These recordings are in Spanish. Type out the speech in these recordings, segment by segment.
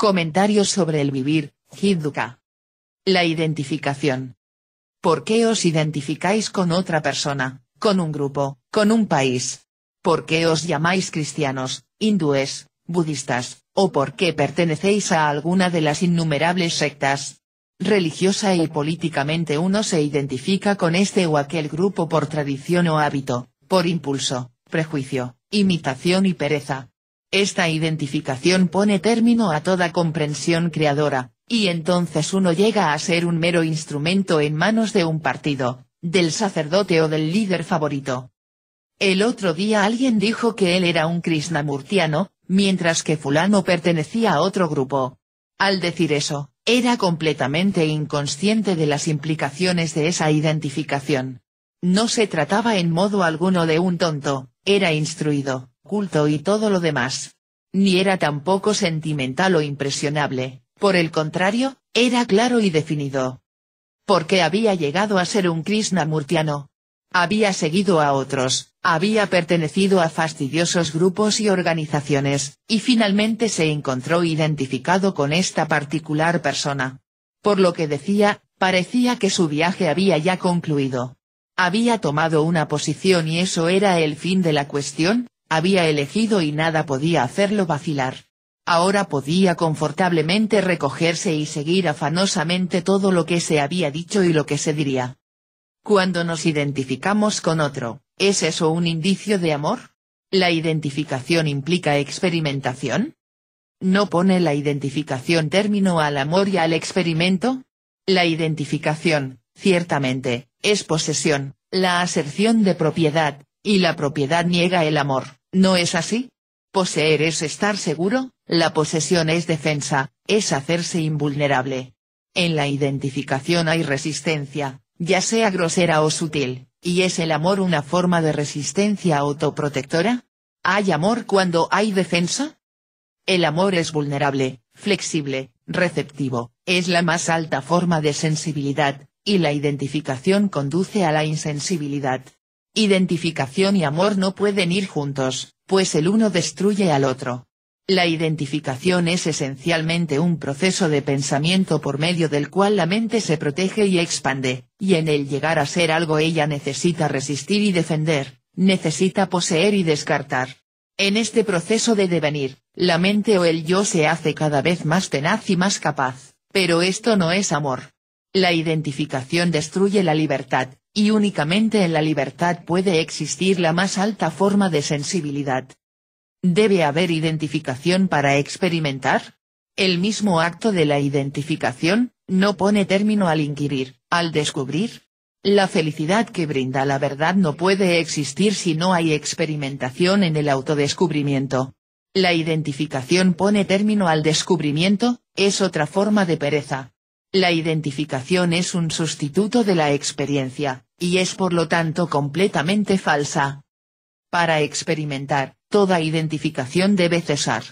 Comentarios sobre el vivir, Hidduka. La identificación. ¿Por qué os identificáis con otra persona, con un grupo, con un país? ¿Por qué os llamáis cristianos, hindúes, budistas, o por qué pertenecéis a alguna de las innumerables sectas? Religiosa y políticamente uno se identifica con este o aquel grupo por tradición o hábito, por impulso, prejuicio, imitación y pereza. Esta identificación pone término a toda comprensión creadora, y entonces uno llega a ser un mero instrumento en manos de un partido, del sacerdote o del líder favorito. El otro día alguien dijo que él era un Krishnamurtiano, mientras que fulano pertenecía a otro grupo. Al decir eso, era completamente inconsciente de las implicaciones de esa identificación. No se trataba en modo alguno de un tonto, era instruido, culto y todo lo demás. Ni era tampoco sentimental o impresionable, por el contrario, era claro y definido. Porque había llegado a ser un Krishnamurtiano, había seguido a otros, había pertenecido a fastidiosos grupos y organizaciones, y finalmente se encontró identificado con esta particular persona. Por lo que decía, parecía que su viaje había ya concluido. Había tomado una posición y eso era el fin de la cuestión, había elegido y nada podía hacerlo vacilar. Ahora podía confortablemente recogerse y seguir afanosamente todo lo que se había dicho y lo que se diría. Cuando nos identificamos con otro, ¿es eso un indicio de amor? ¿La identificación implica experimentación? ¿No pone la identificación término al amor y al experimento? La identificación, ciertamente, es posesión, la aserción de propiedad, y la propiedad niega el amor, ¿no es así? Poseer es estar seguro, la posesión es defensa, es hacerse invulnerable. En la identificación hay resistencia, ya sea grosera o sutil, ¿y es el amor una forma de resistencia autoprotectora? ¿Hay amor cuando hay defensa? El amor es vulnerable, flexible, receptivo, es la más alta forma de sensibilidad, y la identificación conduce a la insensibilidad. Identificación y amor no pueden ir juntos, pues el uno destruye al otro. La identificación es esencialmente un proceso de pensamiento por medio del cual la mente se protege y expande, y en el llegar a ser algo ella necesita resistir y defender, necesita poseer y descartar. En este proceso de devenir, la mente o el yo se hace cada vez más tenaz y más capaz, pero esto no es amor. La identificación destruye la libertad, y únicamente en la libertad puede existir la más alta forma de sensibilidad. ¿Debe haber identificación para experimentar? El mismo acto de la identificación, no pone término al inquirir, al descubrir. La felicidad que brinda la verdad no puede existir si no hay experimentación en el autodescubrimiento. La identificación pone término al descubrimiento, es otra forma de pereza. La identificación es un sustituto de la experiencia, y es por lo tanto completamente falsa. Para experimentar, toda identificación debe cesar.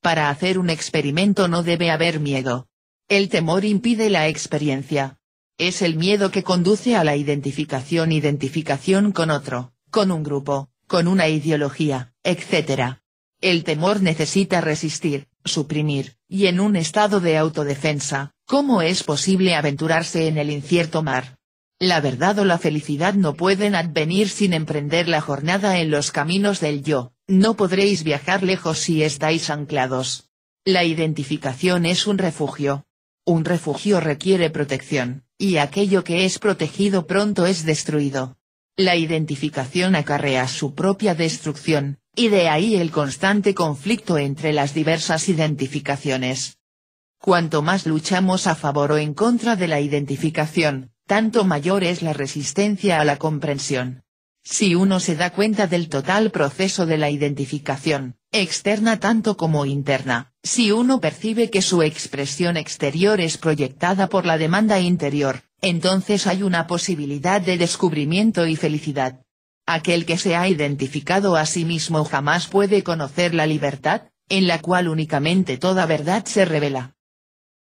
Para hacer un experimento no debe haber miedo. El temor impide la experiencia. Es el miedo que conduce a la identificación identificación con otro, con un grupo, con una ideología, etc. El temor necesita resistir, suprimir, y en un estado de autodefensa, ¿cómo es posible aventurarse en el incierto mar? La verdad o la felicidad no pueden advenir sin emprender la jornada en los caminos del yo, no podréis viajar lejos si estáis anclados. La identificación es un refugio. Un refugio requiere protección, y aquello que es protegido pronto es destruido. La identificación acarrea su propia destrucción, y de ahí el constante conflicto entre las diversas identificaciones. Cuanto más luchamos a favor o en contra de la identificación, tanto mayor es la resistencia a la comprensión. Si uno se da cuenta del total proceso de la identificación, externa tanto como interna, si uno percibe que su expresión exterior es proyectada por la demanda interior, entonces hay una posibilidad de descubrimiento y felicidad. Aquel que se ha identificado a sí mismo jamás puede conocer la libertad, en la cual únicamente toda verdad se revela.